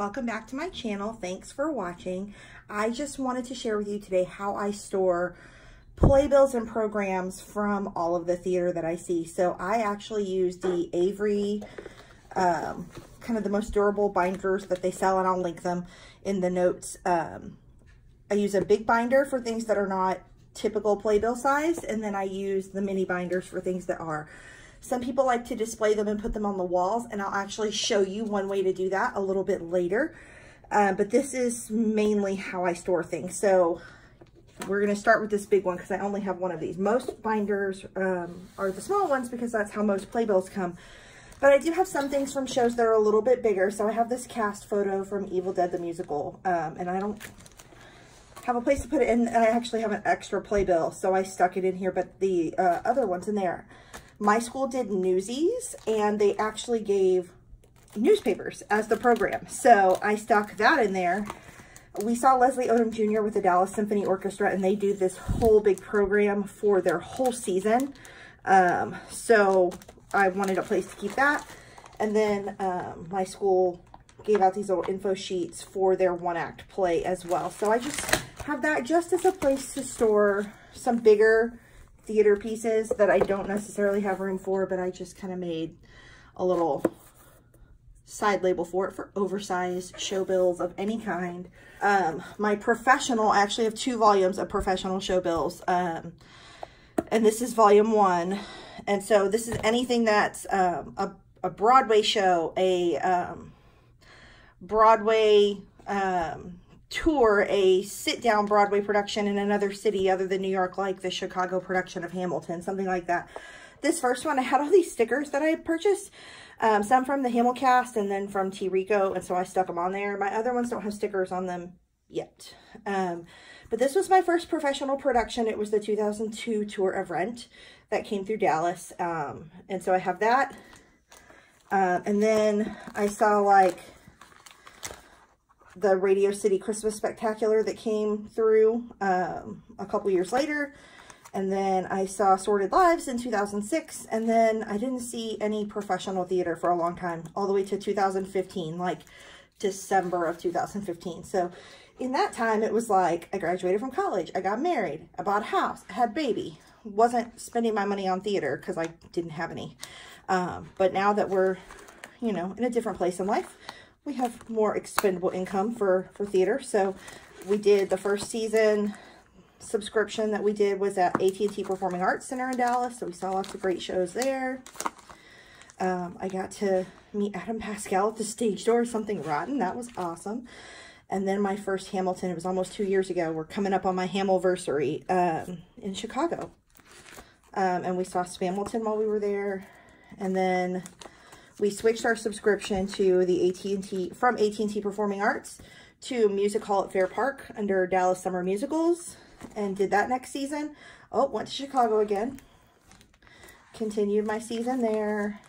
welcome back to my channel. Thanks for watching. I just wanted to share with you today how I store playbills and programs from all of the theater that I see. So I actually use the Avery, um, kind of the most durable binders that they sell, and I'll link them in the notes. Um, I use a big binder for things that are not typical playbill size, and then I use the mini binders for things that are. Some people like to display them and put them on the walls, and I'll actually show you one way to do that a little bit later. Uh, but this is mainly how I store things. So we're going to start with this big one because I only have one of these. Most binders um, are the small ones because that's how most playbills come. But I do have some things from shows that are a little bit bigger. So I have this cast photo from Evil Dead the Musical. Um, and I don't have a place to put it in. And I actually have an extra playbill. So I stuck it in here. But the uh, other one's in there my school did Newsies and they actually gave newspapers as the program. So I stuck that in there. We saw Leslie Odom Jr. with the Dallas Symphony Orchestra and they do this whole big program for their whole season. Um, so I wanted a place to keep that. And then um, my school gave out these little info sheets for their one act play as well. So I just have that just as a place to store some bigger theater pieces that I don't necessarily have room for, but I just kind of made a little side label for it for oversized show bills of any kind. Um, my professional, I actually have two volumes of professional show bills. Um, and this is volume one. And so this is anything that's um, a, a Broadway show, a um, Broadway um, tour a sit-down Broadway production in another city other than New York, like the Chicago production of Hamilton, something like that. This first one, I had all these stickers that I had purchased, um, some from the Hamilcast and then from TeeRico, and so I stuck them on there. My other ones don't have stickers on them yet. Um, but this was my first professional production. It was the 2002 tour of Rent that came through Dallas. Um, and so I have that. Uh, and then I saw like the Radio City Christmas Spectacular that came through um, a couple years later. And then I saw Sordid Lives in 2006. And then I didn't see any professional theater for a long time, all the way to 2015, like December of 2015. So in that time, it was like I graduated from college. I got married. I bought a house. I had baby. Wasn't spending my money on theater because I didn't have any. Um, but now that we're, you know, in a different place in life, we have more expendable income for, for theater. So we did the first season subscription that we did was at AT&T Performing Arts Center in Dallas. So we saw lots of great shows there. Um, I got to meet Adam Pascal at the stage door, Something Rotten. That was awesome. And then my first Hamilton, it was almost two years ago. We're coming up on my Hamilversary um, in Chicago. Um, and we saw Spamilton while we were there. And then we switched our subscription to the AT&T from AT&T Performing Arts to Music Hall at Fair Park under Dallas Summer Musicals and did that next season. Oh, went to Chicago again. Continued my season there.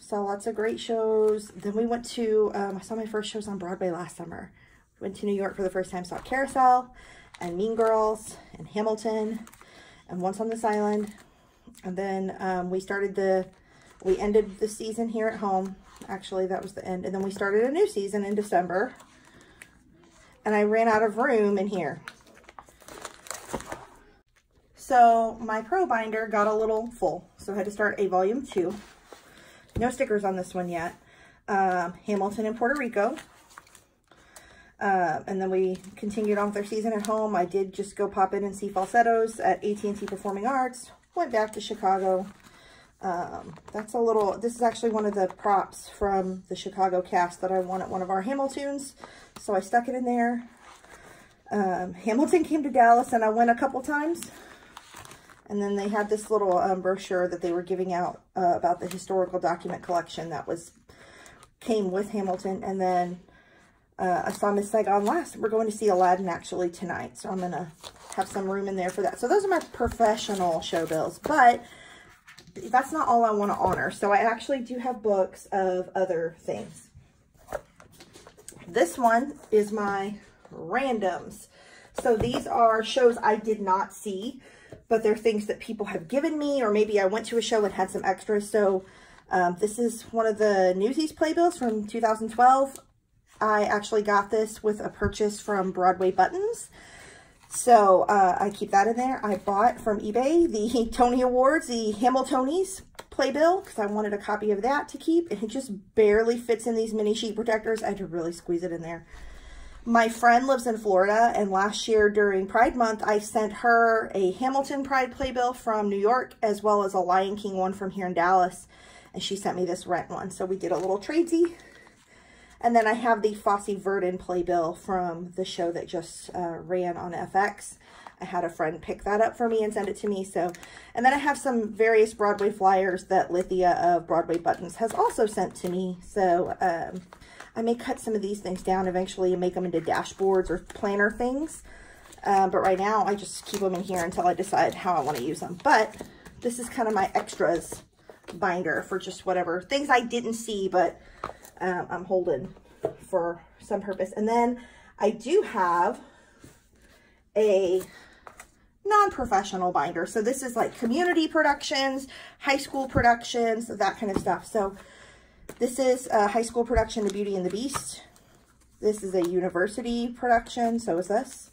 Saw lots of great shows. Then we went to, um, I saw my first shows on Broadway last summer. Went to New York for the first time, saw Carousel and Mean Girls and Hamilton and Once on This Island. And then um, we started the we ended the season here at home. Actually, that was the end. And then we started a new season in December. And I ran out of room in here. So my Pro binder got a little full. So I had to start a volume two. No stickers on this one yet. Um, Hamilton and Puerto Rico. Uh, and then we continued on with our season at home. I did just go pop in and see falsettos at AT&T Performing Arts. Went back to Chicago um, that's a little, this is actually one of the props from the Chicago cast that I won at one of our Hamiltons. So I stuck it in there. Um, Hamilton came to Dallas and I went a couple times. And then they had this little um, brochure that they were giving out uh, about the historical document collection that was came with Hamilton. And then uh, I saw Miss Saigon last. We're going to see Aladdin actually tonight. So I'm going to have some room in there for that. So those are my professional show bills. But that's not all I want to honor. So I actually do have books of other things. This one is my randoms. So these are shows I did not see, but they're things that people have given me, or maybe I went to a show and had some extras. So Um, this is one of the Newsies playbills from 2012. I actually got this with a purchase from Broadway Buttons. So uh, I keep that in there. I bought from eBay the Tony Awards, the Hamiltonies playbill, because I wanted a copy of that to keep. It just barely fits in these mini sheet protectors. I had to really squeeze it in there. My friend lives in Florida, and last year during Pride Month, I sent her a Hamilton Pride playbill from New York, as well as a Lion King one from here in Dallas. And she sent me this rent one. So we did a little tradesy. And then I have the Fosse Verdon playbill from the show that just uh, ran on FX. I had a friend pick that up for me and send it to me. So, and then I have some various Broadway flyers that Lithia of Broadway Buttons has also sent to me. So, um, I may cut some of these things down eventually and make them into dashboards or planner things. Um, but right now, I just keep them in here until I decide how I want to use them. But this is kind of my extras binder for just whatever things I didn't see, but um, I'm holding for some purpose. And then I do have a non-professional binder. So this is like community productions, high school productions, that kind of stuff. So this is a high school production of Beauty and the Beast. This is a university production. So is this.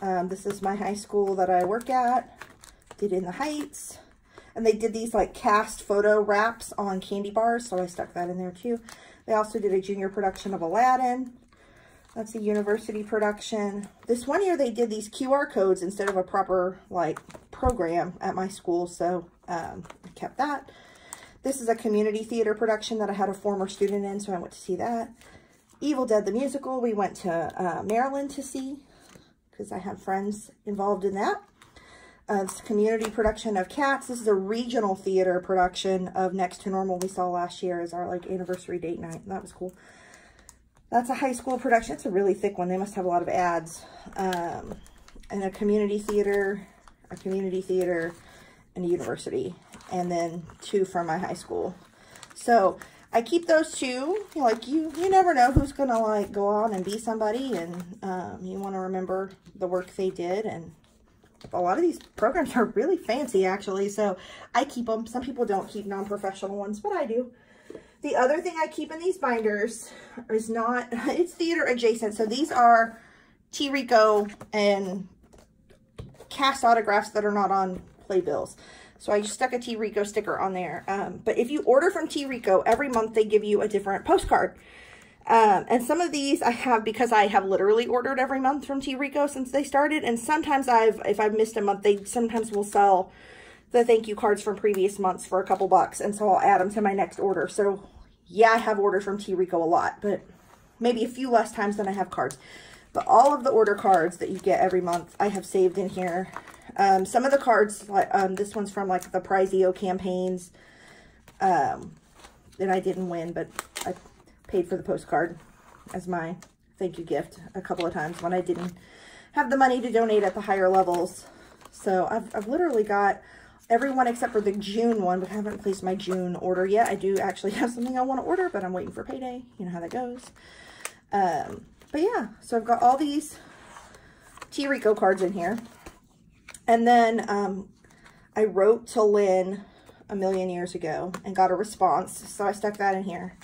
Um, this is my high school that I work at. Did in the Heights. And they did these like cast photo wraps on candy bars. So I stuck that in there too. They also did a junior production of Aladdin. That's a university production. This one year they did these QR codes instead of a proper like program at my school. So um, I kept that. This is a community theater production that I had a former student in, so I went to see that. Evil Dead the Musical, we went to uh, Maryland to see because I have friends involved in that. Uh, it's community production of Cats. This is a regional theater production of Next to Normal we saw last year as our like anniversary date night. That was cool. That's a high school production. It's a really thick one. They must have a lot of ads. Um, and a community theater, a community theater, and a university. And then two from my high school. So I keep those two. Like you, you never know who's going to like go on and be somebody. And um, you want to remember the work they did and a lot of these programs are really fancy actually, so I keep them. Some people don't keep non-professional ones, but I do. The other thing I keep in these binders is not, it's theater adjacent. So these are TeeRico and cast autographs that are not on playbills. So I just stuck a TeeRico sticker on there. Um, but if you order from TeeRico, every month they give you a different postcard. Um, and some of these I have because I have literally ordered every month from TeeRico since they started. And sometimes I've, if I've missed a month, they sometimes will sell the thank you cards from previous months for a couple bucks. And so I'll add them to my next order. So yeah, I have ordered from TeeRico a lot, but maybe a few less times than I have cards. But all of the order cards that you get every month, I have saved in here. Um, some of the cards, like um, this one's from like the Prizeo campaigns. Um, and I didn't win, but paid for the postcard as my thank you gift a couple of times when I didn't have the money to donate at the higher levels. So I've, I've literally got everyone except for the June one, but I haven't placed my June order yet. I do actually have something I want to order, but I'm waiting for payday. You know how that goes. Um, but yeah, so I've got all these TeeRico cards in here. And then um, I wrote to Lin a million years ago and got a response. So I stuck that in here.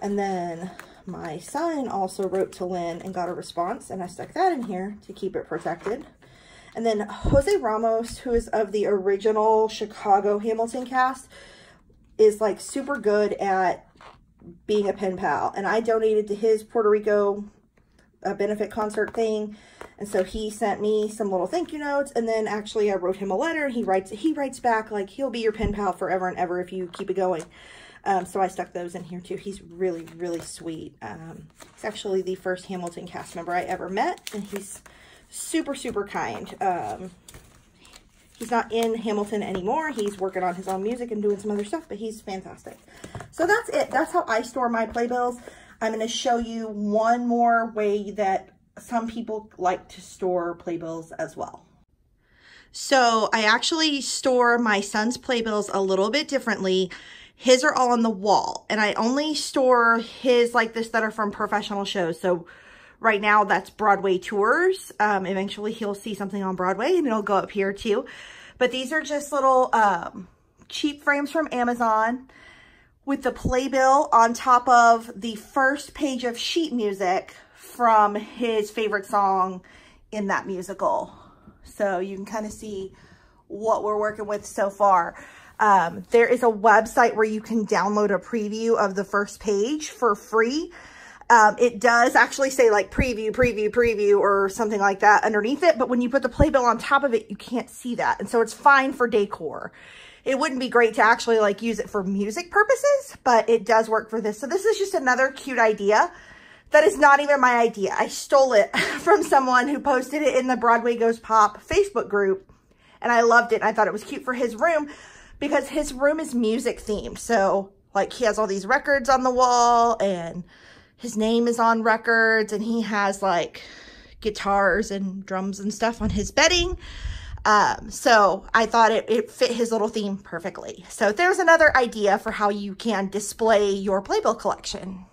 And then my son also wrote to Lin and got a response, and I stuck that in here to keep it protected. And then Jose Ramos, who is of the original Chicago Hamilton cast, is like super good at being a pen pal. And I donated to his Puerto Rico uh, benefit concert thing. And so he sent me some little thank you notes. And then actually I wrote him a letter. He writes, he writes back like he'll be your pen pal forever and ever if you keep it going. Um, so I stuck those in here too. He's really, really sweet. Um, he's actually the first Hamilton cast member I ever met, and he's super, super kind. Um, he's not in Hamilton anymore. He's working on his own music and doing some other stuff, but he's fantastic. So that's it. That's how I store my playbills. I'm going to show you one more way that some people like to store playbills as well. So I actually store my son's playbills a little bit differently. His are all on the wall. And I only store his like this that are from professional shows. So right now that's Broadway tours. Um, eventually he'll see something on Broadway and it'll go up here too. But these are just little um, cheap frames from Amazon with the playbill on top of the first page of sheet music from his favorite song in that musical. So you can kind of see what we're working with so far. Um, there is a website where you can download a preview of the first page for free. Um, it does actually say like preview, preview, preview or something like that underneath it. But when you put the playbill on top of it, you can't see that. And so it's fine for decor. It wouldn't be great to actually like use it for music purposes, but it does work for this. So this is just another cute idea. That is not even my idea. I stole it from someone who posted it in the Broadway Goes Pop Facebook group. And I loved it. I thought it was cute for his room because his room is music themed. So like he has all these records on the wall and his name is on records and he has like guitars and drums and stuff on his bedding. Um, so I thought it, it fit his little theme perfectly. So there's another idea for how you can display your playbill collection.